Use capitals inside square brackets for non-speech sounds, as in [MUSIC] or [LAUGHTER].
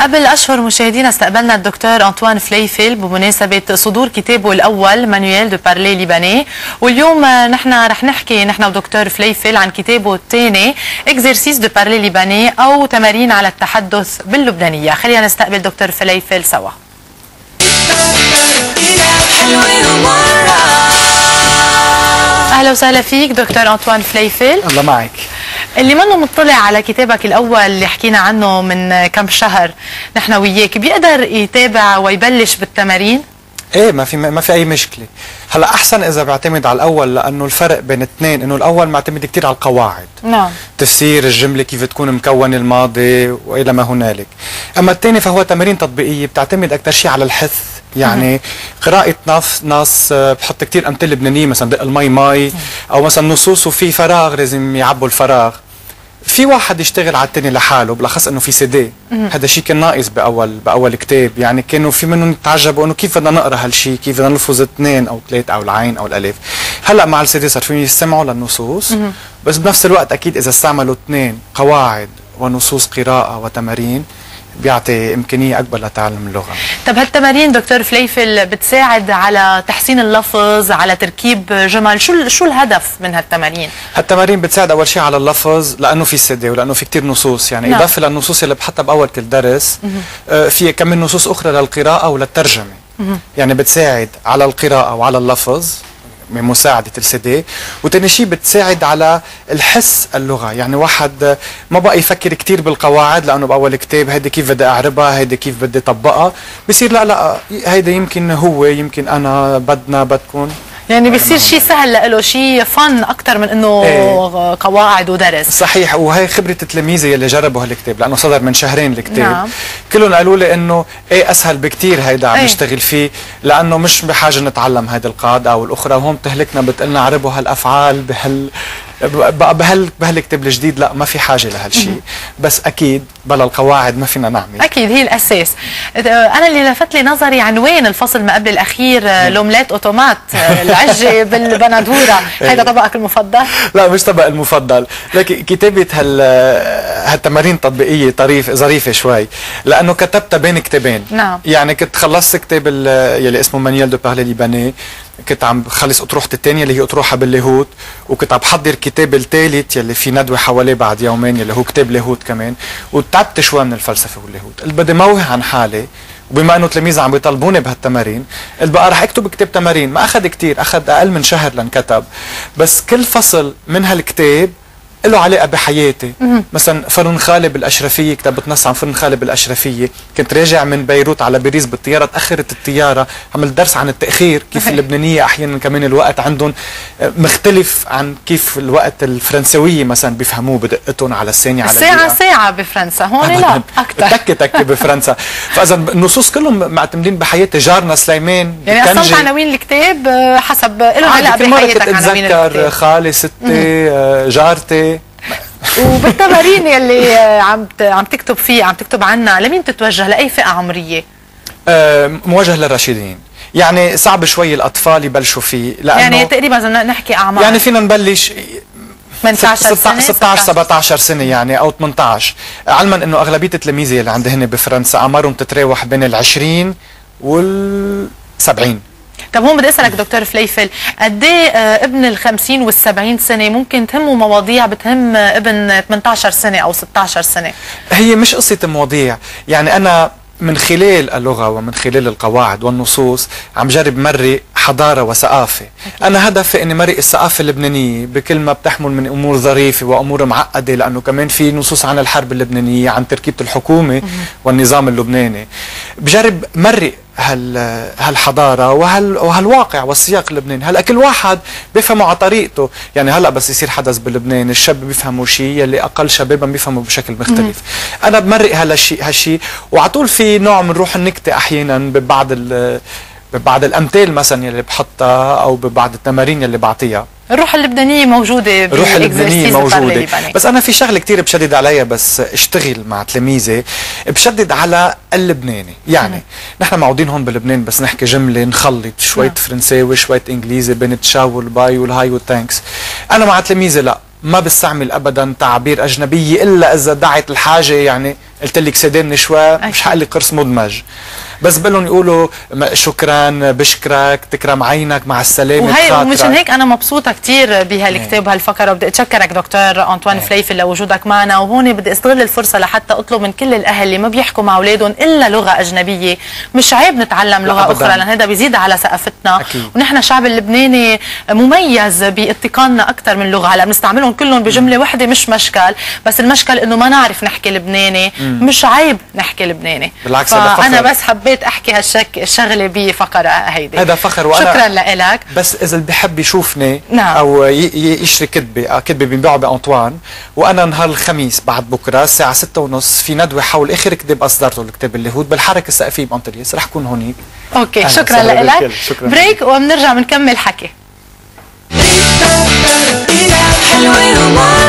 قبل أشهر مشاهدينا استقبلنا الدكتور أنطوان فليفل بمناسبة صدور كتابه الأول Manuel de parler libanais. واليوم نحن رح نحكي نحن ودكتور فليفل عن كتابه الثاني Exercices de parler libanais أو تمارين على التحدث باللبنانية. خلينا نستقبل دكتور فليفل سوا. أهلا وسهلا فيك دكتور أنطوان فليفل الله معك. اللي منه مطلع على كتابك الأول اللي حكينا عنه من كم شهر نحن وياك بيقدر يتابع ويبلش بالتمارين؟ إيه ما في ما في أي مشكلة. هلأ أحسن إذا بيعتمد على الأول لأنه الفرق بين اثنين إنه الأول معتمد كثير على القواعد. نعم. تفسير الجملة كيف تكون مكونة الماضي وإلى ما هنالك. أما الثاني فهو تمارين تطبيقية بتعتمد أكثر شيء على الحث يعني قراءة نص نص آه، بحط كثير أمثلة لبنانية مثلا دق المي مي أو مثلا نصوص وفي فراغ لازم يعبوا الفراغ. في واحد يشتغل على التاني لحاله بالأخص إنه في سي دي. هذا الشيء كان ناقص باول بأول كتاب. يعني كانوا في منهم يتعجبوا إنه كيف بدنا نقرأ هالشيء كيف بدنا نلفظ اثنين أو ثلاث أو العين أو الألف. هلأ مع السي دي صار فيهم يستمعوا للنصوص. بس بنفس الوقت أكيد إذا استعملوا اثنين قواعد ونصوص قراءة وتمارين بيعطي إمكانية أكبر لتعلم اللغة. طب هالتمارين دكتور فليفل بتساعد على تحسين اللفظ على تركيب جمل شو شو الهدف من هالتمارين؟ هالتمارين بتساعد أول شيء على اللفظ لأنه في سدي ولأنه في كتير نصوص يعني نعم. إضافة للنصوص اللي بحطها بأول كل درس آه في كم من نصوص أخرى للقراءة وللترجمة. يعني بتساعد على القراءة وعلى اللفظ. من مساعدة السي وتاني شيء بتساعد على الحس اللغة. يعني واحد ما بقى يفكر كتير بالقواعد لأنه بأول كتاب هيدي كيف بدي أعربها هيدي كيف بدي طبقها بصير لا لا هيدا يمكن هو يمكن أنا بدنا بدكم. يعني بيصير شيء سهل له شيء فن أكثر من إنه إيه. قواعد ودرس صحيح وهي خبرة التلاميذ يلي جربوا هالكتاب لأنه صدر من شهرين الكتاب نعم. كلهم قالوا لي إنه إيه أسهل بكتير هيدا عم إيه. نشتغل فيه لأنه مش بحاجة نتعلم هيدي القاعدة أو الأخرى وهون بتهلكنا بتقلنا عربوا هالأفعال بهال بهال بهالكتاب الجديد لا ما في حاجة لهالشيء بس أكيد بلا القواعد ما فينا نعمل. أكيد هي الأساس. أنا اللي لفت لي نظري عنوان الفصل ما قبل الأخير L'omelette aux tomates العجة [LAUGHS] بالبندورة. هذا طبقك المفضل؟ لا مش طبق المفضل. لكن كتابة هال هالتمارين التطبيقية طريف ظريفة شوي. لأنه كتبتها بين كتابين. نعم. يعني كنت خلصت كتاب يلي اسمه Manuel de parler libanais كنت عم بخلص اطروحتي الثانية اللي هي أطروحة باللاهوت وكنت عم بحضر كتاب الثالث يلي في ندوة حواليه بعد يومين يلي هو كتاب لاهوت كمان وتعبت شوي من الفلسفة واللاهوت. قلت بدي موه عن حالي وبما إنه تلاميذ عم بيطلبوني بهالتمارين قلت بقى رح أكتب كتاب تمارين ما أخذ كتير أخذ أقل من شهر لنكتب بس كل فصل من هالكتاب له علاقه بحياتي مثلا فرن خالد بالأشرفية كتبت نص عن فرن خالد بالأشرفية. كنت راجع من بيروت على باريس بالطيارة تأخرت الطيارة. عملت درس عن التأخير كيف. اللبنانية أحيانا كمان الوقت عندهم مختلف عن كيف الوقت الفرنسوية مثلا بيفهموه بدقتهم على الثانية على الساعة الدقيقة. ساعة بفرنسا هون لا أكثر تكة تكة بفرنسا. [LAUGHS] فاذا النصوص كلهم معتمدين بحياتي. جارنا سليمان يعني. قسمت عناوين الكتاب آه، حسب له كل مرة بحياتك عناوين الكتاب. خالي ستي آه، جارتي. وبالتمارين يلي آه، عم عم تكتب فيه عم تكتب عنها لمين تتوجه؟ لأي فئة عمرية؟ آه، موجه للراشدين. يعني صعب شوي الأطفال يبلشوا فيه لأنه يعني تقريبا إذا نحكي أعمار. يعني فينا نبلش 18 سنة 16 17 سنة يعني أو 18 علما إنه أغلبية التلاميذ اللي عندي هن بفرنسا أعمارهم تتراوح بين ال 20 وال 70 طب هون بدي اسالك دكتور فليفل قد إيه آه، ابن ال 50 وال 70 سنة ممكن تهمه مواضيع بتهم ابن 18 سنة أو 16 سنة؟ هي مش قصة مواضيع يعني أنا من خلال اللغة ومن خلال القواعد والنصوص عم جرب مري حضارة وثقافة. أنا هدفي أني مري الثقافة اللبنانية بكل ما بتحمل من أمور ظريفة وأمور معقدة لأنه كمان في نصوص عن الحرب اللبنانية عن تركيبة الحكومة والنظام اللبناني. بجرب مري هال هالحضارة وهال وهالواقع والسياق اللبناني. هلأ كل واحد بيفهمه على طريقته. يعني هلأ بس يصير حدث بلبنان الشاب بيفهموا شيء يلي أقل شبابا بيفهموا بشكل مختلف. أنا بمرق هالشيء هالشيء وعلى طول في نوع من روح النكتة أحيانا ببعض ال ببعض الأمثال مثلا يلي بحطها أو ببعض التمارين يلي بعطيها. الروح اللبنانية موجودة الروح اللبنانية موجودة. بس أنا في شغلة كتير بشدد عليها بس اشتغل مع تلاميذي. بشدد على اللبناني. يعني نحن معودين هون بلبنان بس نحكي جملة نخلط شوية نعم. فرنساوي شوية إنجليزي بين ciao وال bye وال hi وال thanks. أنا مع تلاميذي لا ما بستعمل ابدا تعابير أجنبية إلا إذا دعت الحاجة يعني قلت لك سيدي من شوي مش لك قرص مدمج. بس بلهم يقولوا شكرا بشكرك تكرم عينك مع السلامة وهي. ومشان هيك أنا مبسوطة كثير بهالكتاب وهالفقرة وبدي أتشكرك دكتور أنطوان إيه. فليفل لوجودك معنا وهون بدي أستغل الفرصة لحتى أطلب من كل الأهل اللي ما بيحكوا مع أولادهم إلا لغة أجنبية مش عيب نتعلم لغة أبداً. أخرى لأن هذا بيزيد على ثقافتنا. ونحن الشعب اللبناني مميز باتقاننا أكثر من لغة هلا بنستعملهم كلهم بجملة وحدة مش مشكل بس المشكل إنه ما نعرف نحكي لبناني مش عيب نحكي لبناني بالعكس فأنا فخر. بس حبيت أحكي هالشك الشغلة بفقره هيدي. هذا فخر وأنا شكرا لك بس إذا اللي بحب يشوفني نعم. أو ي- ي- يشتري كتبه آه، كتبه بينباعوا بانطوان وأنا نهار الخميس بعد بكرة الساعة 6 ونص في ندوة حول آخر كتاب اصدرته الكتاب اللاهوت بالحركة الثقافية بانطلياس رح كون هونيك OK شكرا لك. break وبنرجع بنكمل حكي. ومرة